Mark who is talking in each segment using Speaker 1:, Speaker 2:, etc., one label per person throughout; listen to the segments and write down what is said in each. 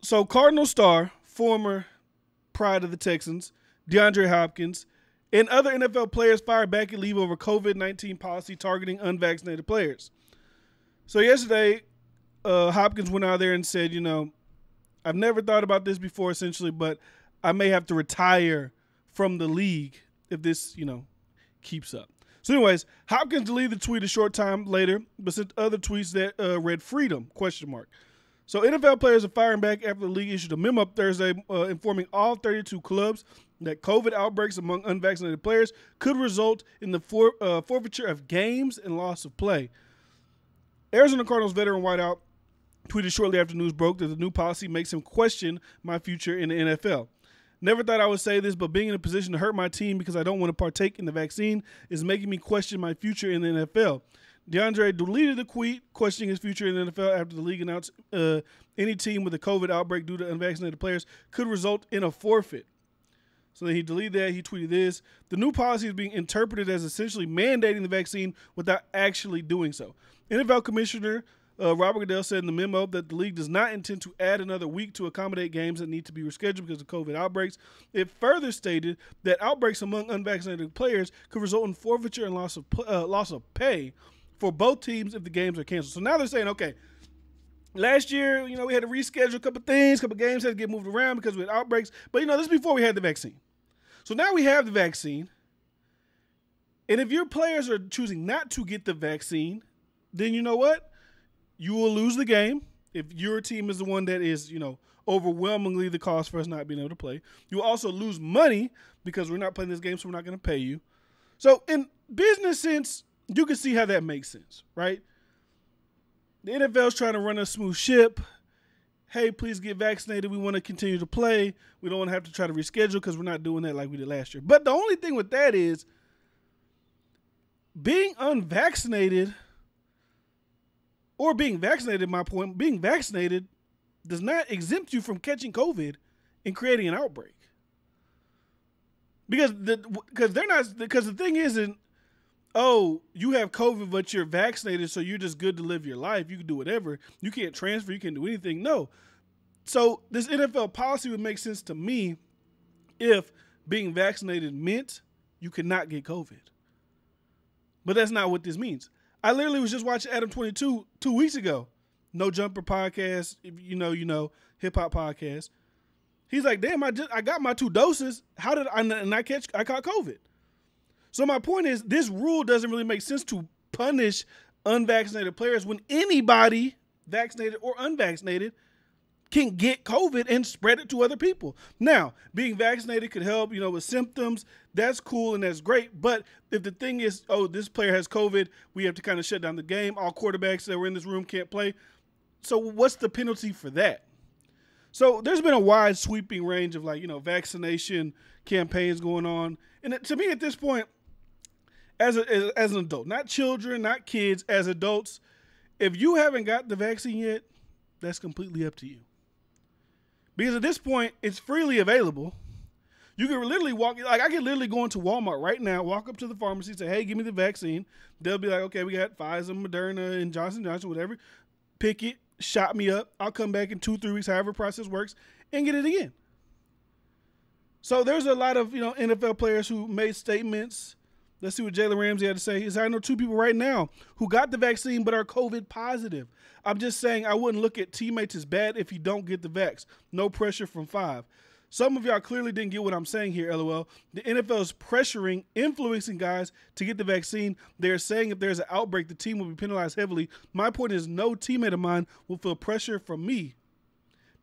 Speaker 1: So Cardinal star, former pride of the Texans, DeAndre Hopkins, and other NFL players fired back at leave over COVID 19 policy targeting unvaccinated players. So yesterday, uh, Hopkins went out there and said, you know, I've never thought about this before, essentially, but I may have to retire from the league if this, you know, keeps up. So, anyways, Hopkins deleted the tweet a short time later, but sent other tweets that uh, read "freedom?" question mark. So, NFL players are firing back after the league issued a memo Thursday uh, informing all 32 clubs that COVID outbreaks among unvaccinated players could result in the for, uh, forfeiture of games and loss of play. Arizona Cardinals veteran wideout tweeted shortly after news broke that the new policy makes him question my future in the NFL. Never thought I would say this, but being in a position to hurt my team because I don't want to partake in the vaccine is making me question my future in the NFL. DeAndre deleted the tweet questioning his future in the NFL after the league announced uh, any team with a COVID outbreak due to unvaccinated players could result in a forfeit. So then he deleted that. He tweeted this. The new policy is being interpreted as essentially mandating the vaccine without actually doing so. NFL Commissioner uh, Robert Goodell said in the memo that the league does not intend to add another week to accommodate games that need to be rescheduled because of COVID outbreaks. It further stated that outbreaks among unvaccinated players could result in forfeiture and loss of uh, loss of pay for both teams if the games are canceled. So now they're saying, okay, last year, you know, we had to reschedule a couple things, a couple games had to get moved around because we had outbreaks. But you know, this is before we had the vaccine. So now we have the vaccine. And if your players are choosing not to get the vaccine, then you know what? You will lose the game if your team is the one that is, you know, overwhelmingly the cause for us not being able to play. You also lose money because we're not playing this game, so we're not going to pay you. So, in business sense, you can see how that makes sense, right? The NFL's trying to run a smooth ship. Hey, please get vaccinated. We want to continue to play. We don't want to have to try to reschedule because we're not doing that like we did last year. But the only thing with that is being unvaccinated – or being vaccinated, my point, being vaccinated does not exempt you from catching COVID and creating an outbreak. Because the because they're not because the thing isn't oh, you have COVID, but you're vaccinated, so you're just good to live your life. You can do whatever. You can't transfer, you can't do anything. No. So this NFL policy would make sense to me if being vaccinated meant you could not get COVID. But that's not what this means. I literally was just watching Adam 22 two weeks ago. No Jumper podcast, you know, you know, hip hop podcast. He's like, damn, I just I got my two doses. How did I and I catch I caught COVID? So my point is this rule doesn't really make sense to punish unvaccinated players when anybody, vaccinated or unvaccinated, can get COVID and spread it to other people. Now, being vaccinated could help, you know, with symptoms. That's cool and that's great. But if the thing is, oh, this player has COVID, we have to kind of shut down the game. All quarterbacks that were in this room can't play. So, what's the penalty for that? So, there's been a wide sweeping range of like, you know, vaccination campaigns going on. And to me, at this point, as, a, as, as an adult, not children, not kids, as adults, if you haven't got the vaccine yet, that's completely up to you. Because at this point, it's freely available. You can literally walk, like I can literally go into Walmart right now, walk up to the pharmacy, say, "Hey, give me the vaccine." They'll be like, "Okay, we got Pfizer, Moderna, and Johnson Johnson, whatever." Pick it, shot me up. I'll come back in two, three weeks, however process works, and get it again. So there's a lot of you know NFL players who made statements. Let's see what Jalen Ramsey had to say. Is I know two people right now who got the vaccine but are COVID positive. I'm just saying I wouldn't look at teammates as bad if you don't get the vax. No pressure from five. Some of y'all clearly didn't get what I'm saying here, lol. The NFL is pressuring, influencing guys to get the vaccine. They're saying if there's an outbreak, the team will be penalized heavily. My point is, no teammate of mine will feel pressure from me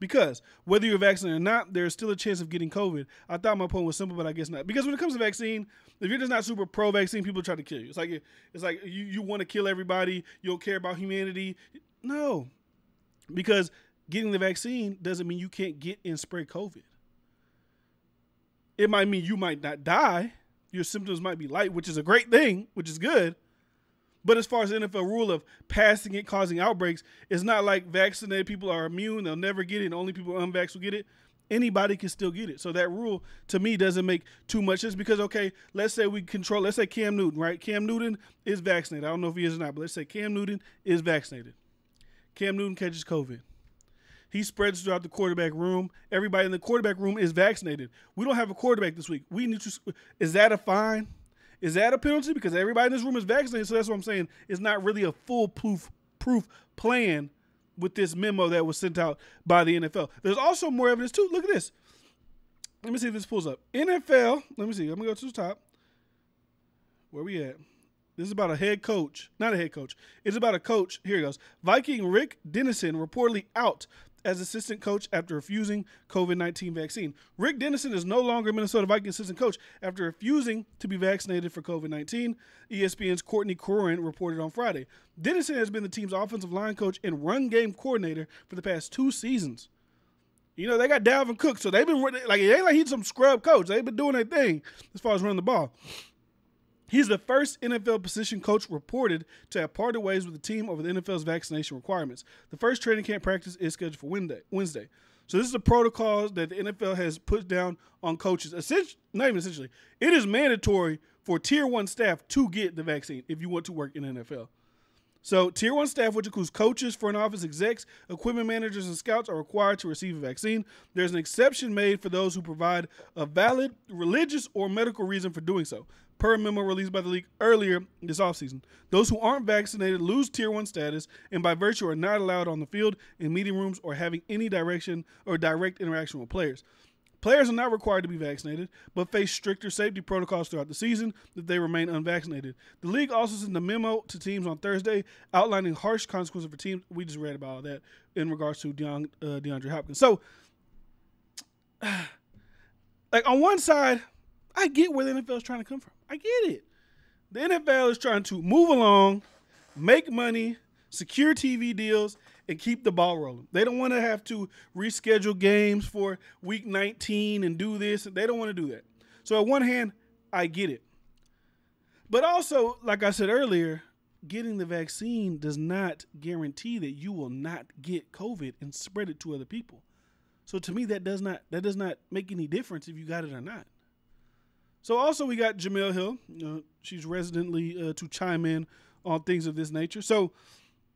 Speaker 1: because whether you're vaccinated or not, there's still a chance of getting COVID. I thought my point was simple, but I guess not. Because when it comes to vaccine, if you're just not super pro vaccine, people try to kill you. It's like it's like you, you want to kill everybody. You don't care about humanity. No, because getting the vaccine doesn't mean you can't get and spread COVID. It might mean you might not die. Your symptoms might be light, which is a great thing, which is good. But as far as the NFL rule of passing it, causing outbreaks, it's not like vaccinated people are immune; they'll never get it. Only people unvaccinated will get it. Anybody can still get it. So that rule to me doesn't make too much sense because okay, let's say we control. Let's say Cam Newton, right? Cam Newton is vaccinated. I don't know if he is or not, but let's say Cam Newton is vaccinated. Cam Newton catches COVID. He spreads throughout the quarterback room. Everybody in the quarterback room is vaccinated. We don't have a quarterback this week. We need to. Is that a fine? Is that a penalty? Because everybody in this room is vaccinated. So that's what I'm saying. It's not really a foolproof proof plan with this memo that was sent out by the NFL. There's also more evidence too. Look at this. Let me see if this pulls up. NFL. Let me see. I'm gonna go to the top. Where we at? This is about a head coach, not a head coach. It's about a coach. Here it goes. Viking Rick Dennison reportedly out as assistant coach after refusing COVID 19 vaccine. Rick Dennison is no longer Minnesota Vikings assistant coach after refusing to be vaccinated for COVID 19, ESPN's Courtney Cronin reported on Friday. Dennison has been the team's offensive line coach and run game coordinator for the past two seasons. You know, they got Dalvin Cook, so they've been like, it ain't like he's some scrub coach. They've been doing their thing as far as running the ball. He's the first NFL position coach reported to have parted ways with the team over the NFL's vaccination requirements. The first training camp practice is scheduled for Wednesday. So this is a protocol that the NFL has put down on coaches. Essentially, not even essentially, it is mandatory for tier one staff to get the vaccine if you want to work in NFL. So, tier one staff, which includes coaches, front office execs, equipment managers, and scouts, are required to receive a vaccine. There's an exception made for those who provide a valid religious or medical reason for doing so per a memo released by the league earlier this offseason. Those who aren't vaccinated lose tier one status and by virtue are not allowed on the field, in meeting rooms, or having any direction or direct interaction with players. Players are not required to be vaccinated, but face stricter safety protocols throughout the season if they remain unvaccinated. The league also sent a memo to teams on Thursday outlining harsh consequences for teams. We just read about all that in regards to Deon, uh, DeAndre Hopkins. So, like on one side, I get where the NFL is trying to come from. I get it. The NFL is trying to move along, make money, secure TV deals, and keep the ball rolling. They don't want to have to reschedule games for week 19 and do this. They don't want to do that. So, on one hand, I get it. But also, like I said earlier, getting the vaccine does not guarantee that you will not get COVID and spread it to other people. So to me, that does not that does not make any difference if you got it or not. So also we got Jemele Hill. Uh, she's residently uh, to chime in on things of this nature. So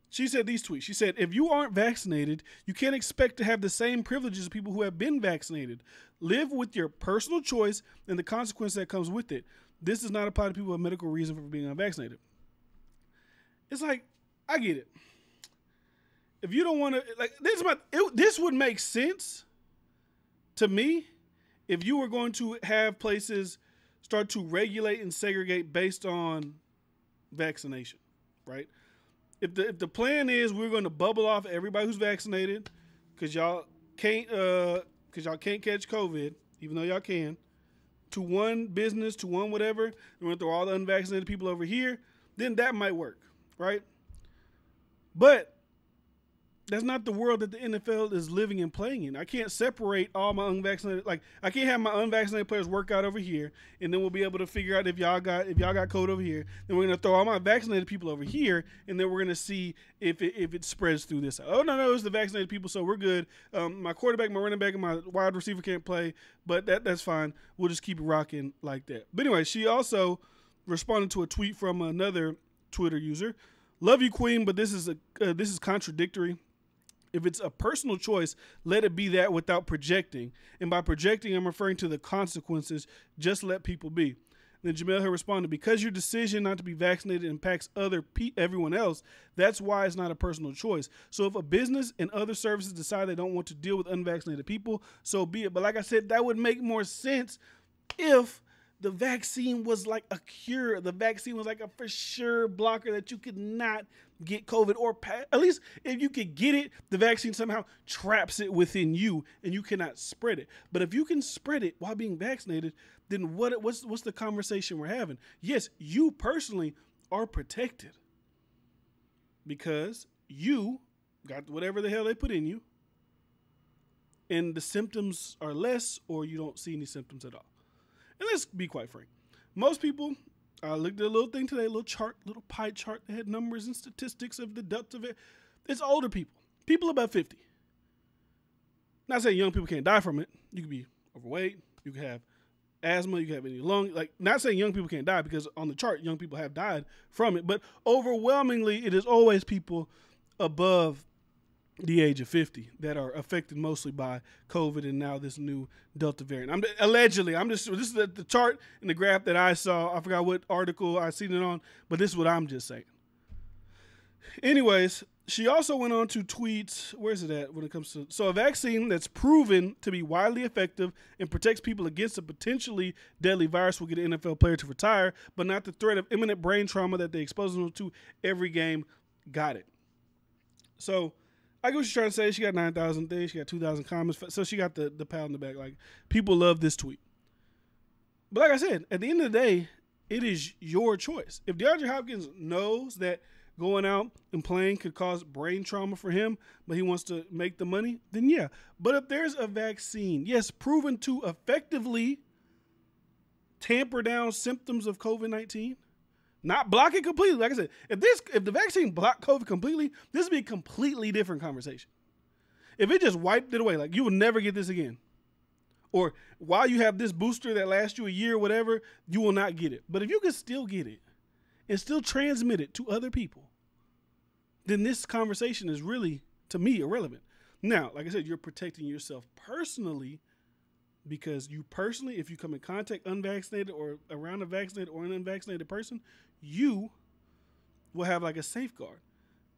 Speaker 1: she said these tweets. She said, "If you aren't vaccinated, you can't expect to have the same privileges as people who have been vaccinated. Live with your personal choice and the consequence that comes with it. This does not apply to people with medical reason for being unvaccinated." It's like I get it. If you don't want to, like this, my, it, this would make sense to me if you were going to have places start to regulate and segregate based on vaccination, right? If the if the plan is we're going to bubble off everybody who's vaccinated because y'all can't uh because y'all can't catch COVID, even though y'all can, to one business, to one whatever, we're gonna throw all the unvaccinated people over here, then that might work, right? But that's not the world that the NFL is living and playing in. I can't separate all my unvaccinated like I can't have my unvaccinated players work out over here and then we'll be able to figure out if y'all got if y'all got code over here. Then we're gonna throw all my vaccinated people over here and then we're gonna see if it, if it spreads through this. Oh no no it's the vaccinated people so we're good. Um, my quarterback, my running back, and my wide receiver can't play, but that that's fine. We'll just keep rocking like that. But anyway, she also responded to a tweet from another Twitter user. Love you, Queen, but this is a uh, this is contradictory if it's a personal choice, let it be that without projecting. And by projecting, I'm referring to the consequences. Just let people be. then Jemele had responded, because your decision not to be vaccinated impacts other pe- everyone else, that's why it's not a personal choice. So if a business and other services decide they don't want to deal with unvaccinated people, so be it. But like I said, that would make more sense if the vaccine was like a cure. The vaccine was like a for sure blocker that you could not get COVID or at least if you could get it, the vaccine somehow traps it within you and you cannot spread it. But if you can spread it while being vaccinated, then what what's what's the conversation we're having? Yes, you personally are protected because you got whatever the hell they put in you and the symptoms are less or you don't see any symptoms at all. And let's be quite frank. Most people, I looked at a little thing today, a little chart, little pie chart that had numbers and statistics of the deaths of it. It's older people, people about 50. Not saying young people can't die from it. You could be overweight, you could have asthma, you could have any lung, like not saying young people can't die because on the chart, young people have died from it, but overwhelmingly, it is always people above the age of 50 that are affected mostly by COVID and now this new Delta variant. I'm allegedly, I'm just this is the, the chart and the graph that I saw. I forgot what article I seen it on, but this is what I'm just saying. Anyways, she also went on to tweet, where's it at when it comes to so a vaccine that's proven to be widely effective and protects people against a potentially deadly virus will get an NFL player to retire, but not the threat of imminent brain trauma that they expose them to every game. Got it. So I get what she's trying to say. She got nine thousand things. She got two thousand comments. So she got the the pat in the back. Like people love this tweet. But like I said, at the end of the day, it is your choice. If DeAndre Hopkins knows that going out and playing could cause brain trauma for him, but he wants to make the money, then yeah. But if there's a vaccine, yes, proven to effectively tamper down symptoms of COVID nineteen not block it completely. Like I said, if this if the vaccine blocked COVID completely, this would be a completely different conversation. If it just wiped it away, like you will never get this again. Or while you have this booster that lasts you a year or whatever, you will not get it. But if you can still get it and still transmit it to other people, then this conversation is really, to me, irrelevant. Now, like I said, you're protecting yourself personally because you personally, if you come in contact unvaccinated or around a vaccinated or an unvaccinated person, you will have like a safeguard.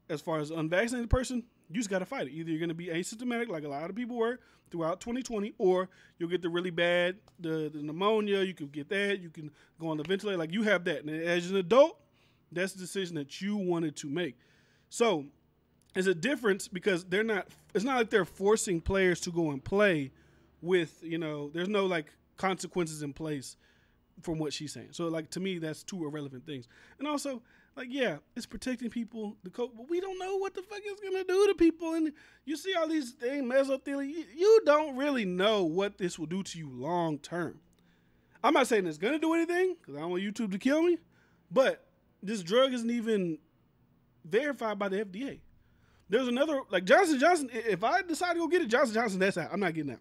Speaker 1: As far as unvaccinated person, you just got to fight it. Either you're going to be asymptomatic, like a lot of people were throughout 2020, or you'll get the really bad the, the pneumonia. You can get that. You can go on the ventilator. Like you have that. And as an adult, that's the decision that you wanted to make. So, there's a difference because they're not. It's not like they're forcing players to go and play with you know. There's no like consequences in place from what she's saying. So like to me, that's two irrelevant things. And also, like yeah, it's protecting people. The coach, but we don't know what the fuck is gonna do to people. And you see all these things, mesothelioma. You, you don't really know what this will do to you long term. I'm not saying it's gonna do anything because I don't want YouTube to kill me, but this drug isn't even verified by the FDA. There's another like Johnson Johnson. If I decide to go get it, Johnson Johnson, that's out. I'm not getting that.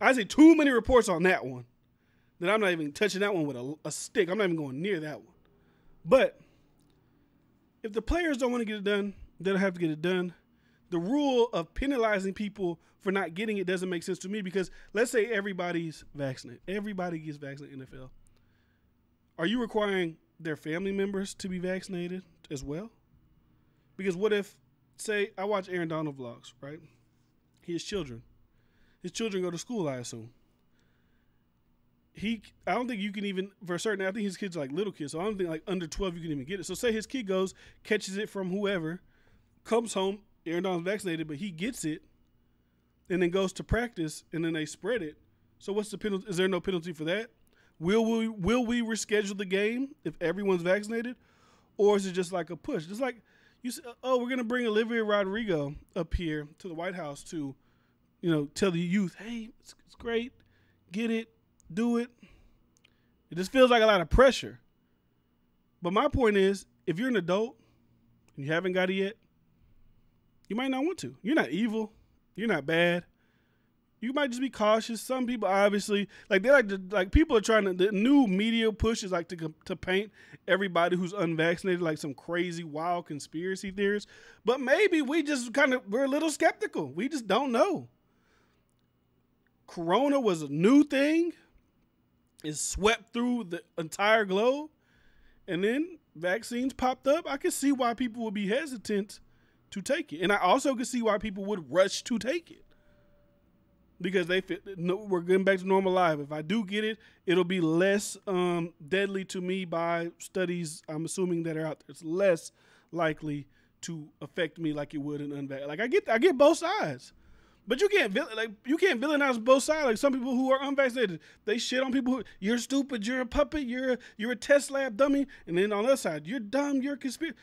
Speaker 1: I see too many reports on that one that I'm not even touching that one with a, a stick. I'm not even going near that one. But if the players don't want to get it done, they don't have to get it done. The rule of penalizing people for not getting it doesn't make sense to me because let's say everybody's vaccinated. Everybody gets vaccinated in NFL. Are you requiring their family members to be vaccinated as well? Because what if, say, I watch Aaron Donald vlogs, right? His children. His children go to school, I assume he I don't think you can even for certain I think his kids are like little kids, so I don't think like under twelve you can even get it. So say his kid goes, catches it from whoever, comes home, Aaron Donald's vaccinated, but he gets it, and then goes to practice, and then they spread it. So what's the penalty? Is there no penalty for that? Will we will we reschedule the game if everyone's vaccinated, or is it just like a push? Just like you say, oh, we're gonna bring Olivia Rodrigo up here to the White House to, you know, tell the youth, hey, it's, it's great, get it, do it. It just feels like a lot of pressure. But my point is, if you're an adult and you haven't got it yet, you might not want to. You're not evil. You're not bad. You might just be cautious. Some people obviously like they like to like people are trying to the new media push is like to to paint everybody who's unvaccinated like some crazy wild conspiracy theorists. But maybe we just kind of we're a little skeptical. We just don't know. Corona was a new thing It swept through the entire globe, and then vaccines popped up, I can see why people would be hesitant to take it, and I also can see why people would rush to take it because they fit. No, we're getting back to normal life. If I do get it, it'll be less um, deadly to me by studies. I'm assuming that are out there. It's less likely to affect me like it would an unvaccinated. Like I get, I get both sides. But you can't like you can't villainize both sides. Like some people who are unvaccinated, they shit on people. Who, you're stupid. You're a puppet. You're a, you're a test lab dummy. And then on the other side, you're dumb. You're a conspiracy.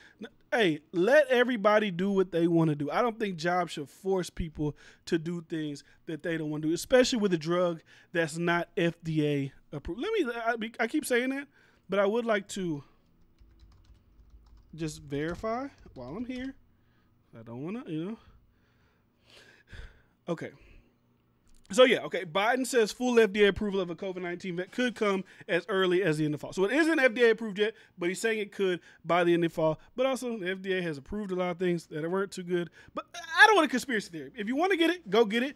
Speaker 1: Hey, let everybody do what they want to do. I don't think jobs should force people to do things that they don't want to do, especially with a drug that's not FDA approved. Let me. I, I keep saying that, but I would like to just verify while I'm here. I don't want to, you know. Okay. So yeah, okay. Biden says full FDA approval of a COVID nineteen vet could come as early as the end of fall. So it isn't FDA approved yet, but he's saying it could by the end of fall. But also the FDA has approved a lot of things that weren't too good. But I don't want a conspiracy theory. If you want to get it, go get it.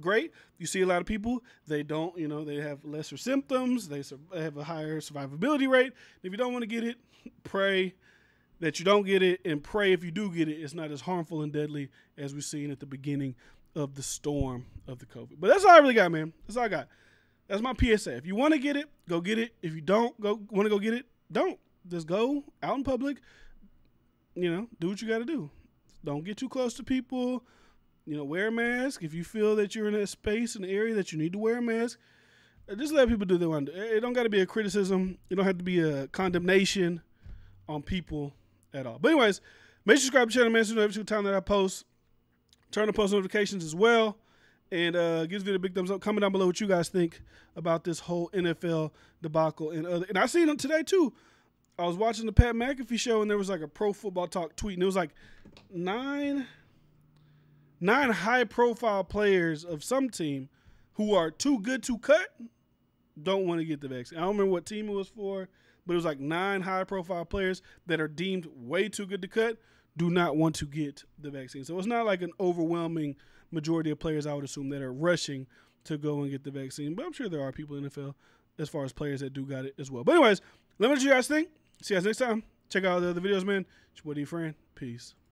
Speaker 1: Great. You see a lot of people, they don't, you know, they have lesser symptoms, they have a higher survivability rate. If you don't want to get it, pray that you don't get it and pray if you do get it, it's not as harmful and deadly as we've seen at the beginning of the storm of the COVID. But that's all I really got, man. That's all I got. That's my PSA. If you want to get it, go get it. If you don't go want to go get it, don't. Just go out in public. You know, do what you got to do. Don't get too close to people. You know, wear a mask. If you feel that you're in a space, an area that you need to wear a mask, uh, just let people do their own. It don't got to be a criticism. It don't have to be a condemnation on people at all. But anyways, make sure you subscribe to the channel, man. So you know every single time that I post. Turn on post notifications as well. And uh, give this video a big thumbs up. Comment down below what you guys think about this whole NFL debacle and other. And I seen them today too. I was watching the Pat McAfee show and there was like a pro football talk tweet and it was like nine nine high profile players of some team who are too good to cut don't want to get the vaccine. I don't remember what team it was for, but it was like nine high profile players that are deemed way too good to cut do not want to get the vaccine. So it's not like an overwhelming majority of players, I would assume, that are rushing to go and get the vaccine. But I'm sure there are people in the NFL as far as players that do got it as well. But anyways, let me know what you guys think. See you guys next time. Check out the other videos, man. It's your buddy Difran. Peace.